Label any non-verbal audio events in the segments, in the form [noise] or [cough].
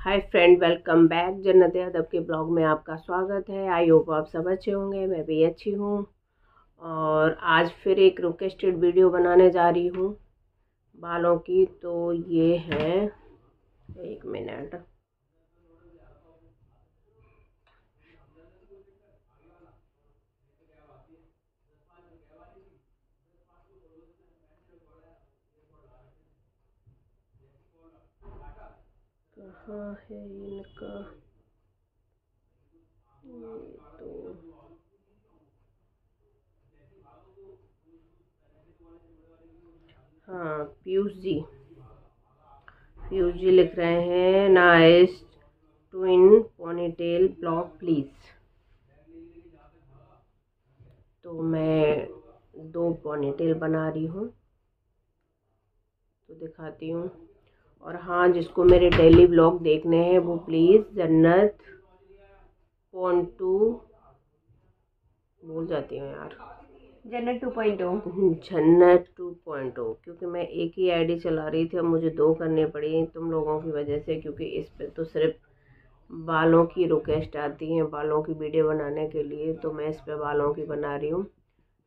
Hi friend welcome back जन्नत अदब के ब्लॉग में आपका स्वागत है. आई होप आप सब अच्छे होंगे. मैं भी अच्छी हूँ. और आज फिर एक रिक्वेस्टेड वीडियो बनाने जा रही हूँ. बालों की तो ये है. एक मिनट कहाँ है इनका? ये तो हाँ पीयूष जी। पीयूष जी लिख रहे हैं nice twin ponytail block please तो मैं दो पोनीटेल बना रही हूँ। तो दिखाती हूँ। और हाँ जिसको मेरे डेली ब्लॉग देखने हैं वो प्लीज़ जन्नत टू भूल जाती हूँ यार। जन्नत टू पॉइंट ओ जन्नत टू पॉइंट ओ क्योंकि मैं एक ही आईडी चला रही थी अब मुझे दो करनी पड़ी तुम लोगों की वजह से क्योंकि इस पर तो सिर्फ़ बालों की रिक्वेस्ट आती हैं बालों की वीडियो बनाने के लिए तो मैं इस पर बालों की बना रही हूँ।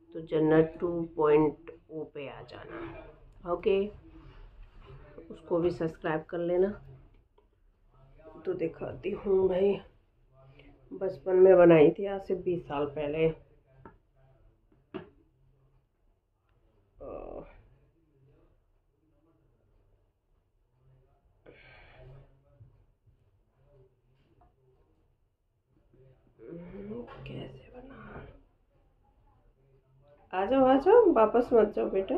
तो जन्नत टू पॉइंट ओ पे आ जाना। ओके उसको भी सब्सक्राइब कर लेना। तो दिखाती हूँ भाई। बचपन में बनाई थी, आज से बीस साल पहले। कैसे बना? आ जाओ आ जाओ, वापस मत जाओ बेटा।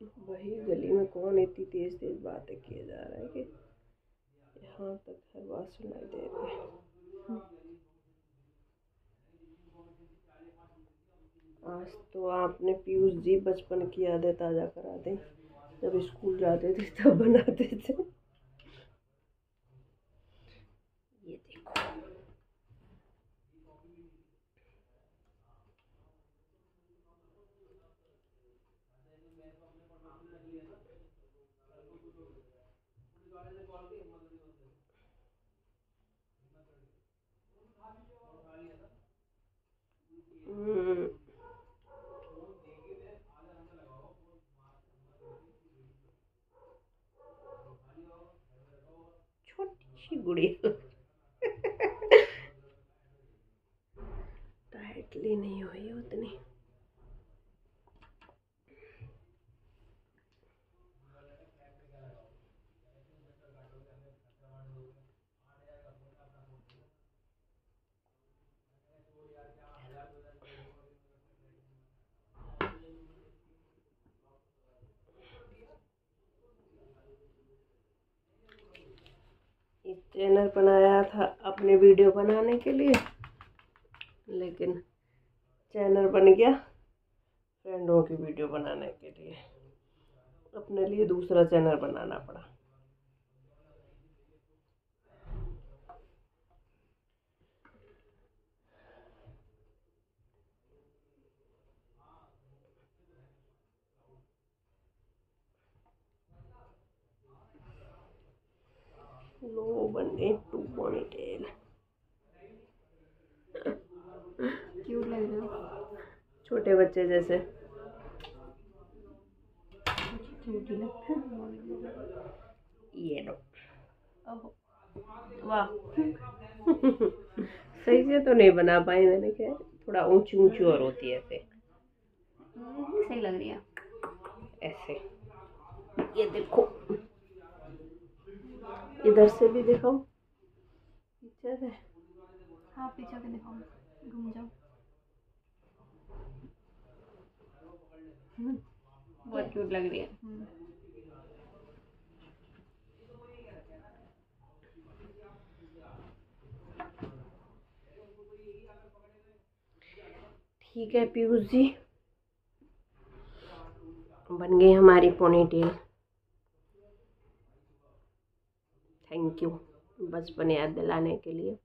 वही गली में कौन इतनी तेज तेज बातें किए जा रहा है कि यहाँ तक हर बात सुनाई दे रही है। आज तो आपने पीयूष जी बचपन की यादें ताज़ा करा दें। जब स्कूल जाते थे, तब बनाते थे। छोटी सी गुड़िया। [laughs] टाइटली नहीं हुई उतनी एक चैनल बनाया था अपने वीडियो बनाने के लिए, लेकिन चैनल बन गया फ्रेंडों की वीडियो बनाने के लिए। अपने लिए दूसरा चैनल बनाना पड़ा। लो बने टू पोनीटेल क्यूट लग रहे हो। छोटे बच्चे जैसे। क्यूट ही लगता ये लो। वाह। [laughs] सही से तो नहीं बना पाई मैंने क्या थोड़ा ऊँची ऊँची और होती है ऐसे सही लग रही है। ऐसे। ये देखो। इधर से भी दिखाओ पीछे से? हाँ पीछे घूम जाओ। हम्म। बहुत क्यूट लग रही है। हम्म। ठीक है पीयूष जी। बन गई हमारी पोनी टेल थैंक यू बचपन याद दिलाने के लिए।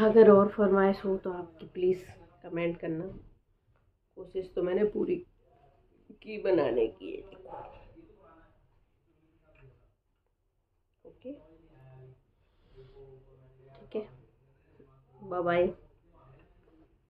अगर और फरमाइश हो तो आपकी प्लीज़ कमेंट करना। कोशिश तो मैंने पूरी की बनाने की है। ओके ठीक है? Bye bye